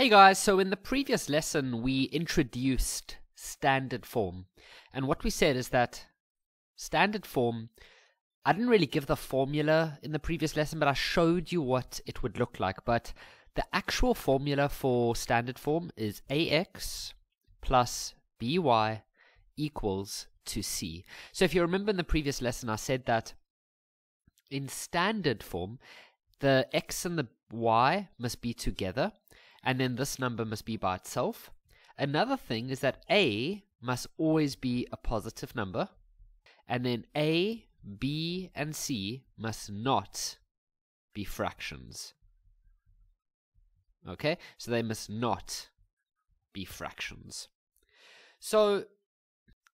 Hey guys, so in the previous lesson we introduced standard form. And what we said is that standard form, I didn't really give the formula in the previous lesson, but I showed you what it would look like. But the actual formula for standard form is ax plus by equals to c. So if you remember in the previous lesson, I said that in standard form, the x and the y must be together and then this number must be by itself. Another thing is that a must always be a positive number, and then a, b, and c must not be fractions. Okay, so they must not be fractions. So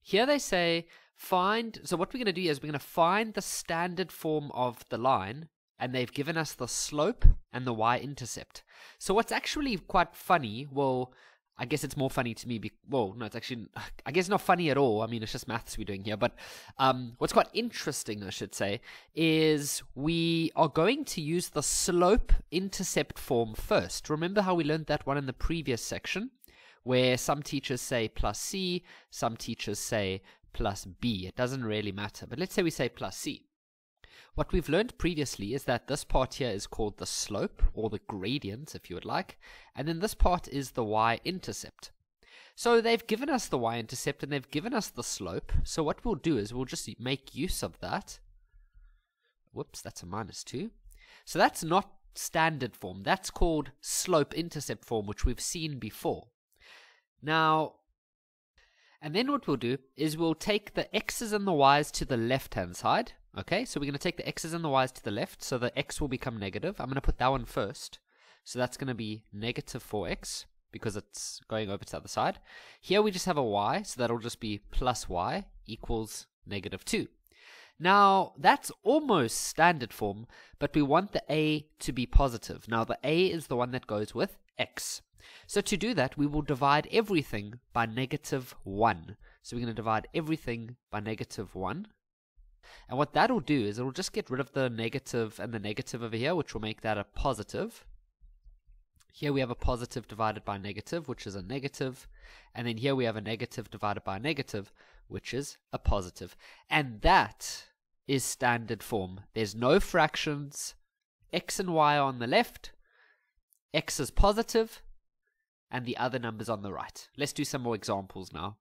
here they say find, so what we're going to do is we're going to find the standard form of the line and they've given us the slope and the y-intercept. So what's actually quite funny, well, I guess it's more funny to me. Be- well, no, it's actually, I guess not funny at all. I mean, it's just maths we're doing here. But um, what's quite interesting, I should say, is we are going to use the slope intercept form first. Remember how we learned that one in the previous section, where some teachers say plus c, some teachers say plus b. It doesn't really matter. But let's say we say plus c. What we've learned previously is that this part here is called the slope, or the gradient, if you would like, and then this part is the y-intercept. So they've given us the y-intercept and they've given us the slope, so what we'll do is we'll just make use of that. Whoops, that's a minus 2. So that's not standard form, that's called slope-intercept form, which we've seen before. Now, and then what we'll do is we'll take the x's and the y's to the left-hand side, Okay, so we're going to take the x's and the y's to the left, so the x will become negative. I'm going to put that one first. So that's going to be negative 4x, because it's going over to the other side. Here we just have a y, so that'll just be plus y equals negative 2. Now, that's almost standard form, but we want the a to be positive. Now, the a is the one that goes with x. So to do that, we will divide everything by negative 1. So we're going to divide everything by negative 1. And what that'll do is it'll just get rid of the negative and the negative over here, which will make that a positive. Here we have a positive divided by negative, which is a negative. And then here we have a negative divided by a negative, which is a positive. And that is standard form. There's no fractions. X and Y are on the left. X is positive, and the other numbers on the right. Let's do some more examples now.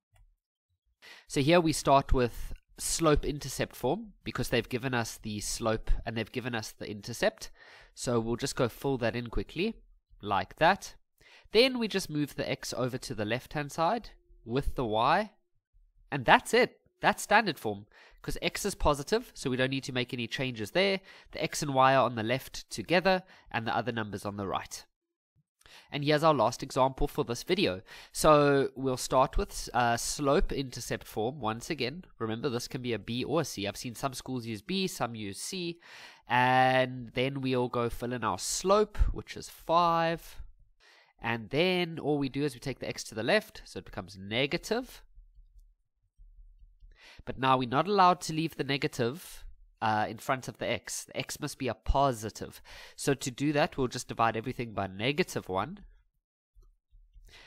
So here we start with slope intercept form because they've given us the slope and they've given us the intercept. So we'll just go fill that in quickly like that. Then we just move the x over to the left hand side with the y and that's it. That's standard form because x is positive so we don't need to make any changes there. The x and y are on the left together and the other numbers on the right. And here's our last example for this video. So we'll start with uh, slope intercept form once again. Remember, this can be a B or a C. I've seen some schools use B, some use C. And then we'll go fill in our slope, which is 5. And then all we do is we take the x to the left, so it becomes negative. But now we're not allowed to leave the negative uh, in front of the x. The x must be a positive. So to do that, we'll just divide everything by negative 1.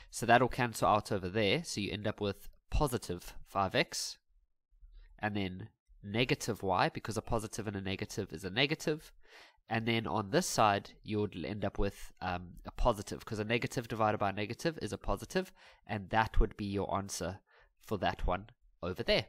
So that'll cancel out over there. So you end up with positive 5x. And then negative y, because a positive and a negative is a negative. And then on this side, you would end up with um, a positive, because a negative divided by a negative is a positive, and that would be your answer for that one over there.